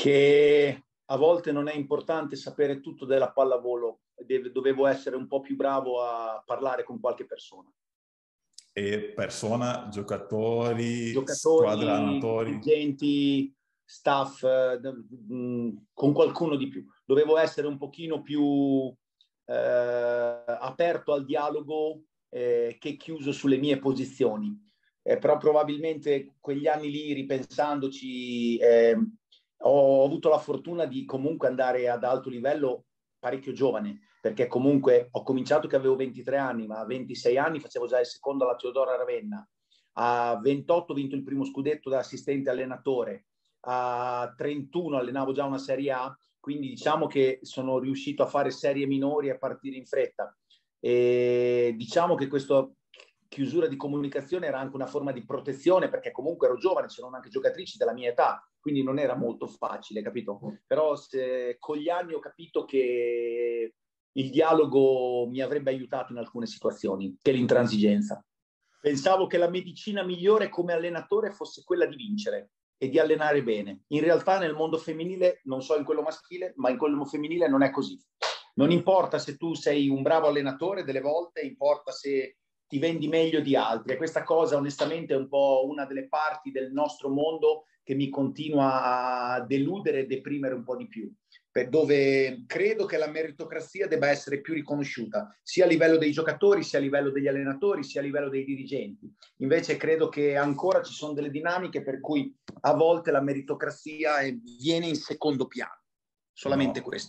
che a volte non è importante sapere tutto della pallavolo, dovevo essere un po' più bravo a parlare con qualche persona. E persona, giocatori, giocatori squadra, allenatori? Agenti, staff, mm, con qualcuno di più. Dovevo essere un pochino più eh, aperto al dialogo eh, che chiuso sulle mie posizioni. Eh, però probabilmente quegli anni lì, ripensandoci, eh, ho avuto la fortuna di comunque andare ad alto livello parecchio giovane, perché comunque ho cominciato che avevo 23 anni, ma a 26 anni facevo già il secondo alla Teodora Ravenna. A 28 ho vinto il primo scudetto da assistente allenatore, a 31 allenavo già una Serie A, quindi diciamo che sono riuscito a fare serie minori e a partire in fretta. E diciamo che questa chiusura di comunicazione era anche una forma di protezione perché comunque ero giovane, c'erano anche giocatrici della mia età, quindi non era molto facile, capito? Però se, con gli anni ho capito che il dialogo mi avrebbe aiutato in alcune situazioni, che l'intransigenza. Pensavo che la medicina migliore come allenatore fosse quella di vincere e di allenare bene. In realtà nel mondo femminile, non so in quello maschile, ma in quello femminile non è così. Non importa se tu sei un bravo allenatore, delle volte importa se ti vendi meglio di altri. E questa cosa onestamente è un po' una delle parti del nostro mondo che mi continua a deludere e deprimere un po' di più, per dove credo che la meritocrazia debba essere più riconosciuta, sia a livello dei giocatori, sia a livello degli allenatori, sia a livello dei dirigenti. Invece credo che ancora ci sono delle dinamiche per cui a volte la meritocrazia viene in secondo piano. Solamente no. questo.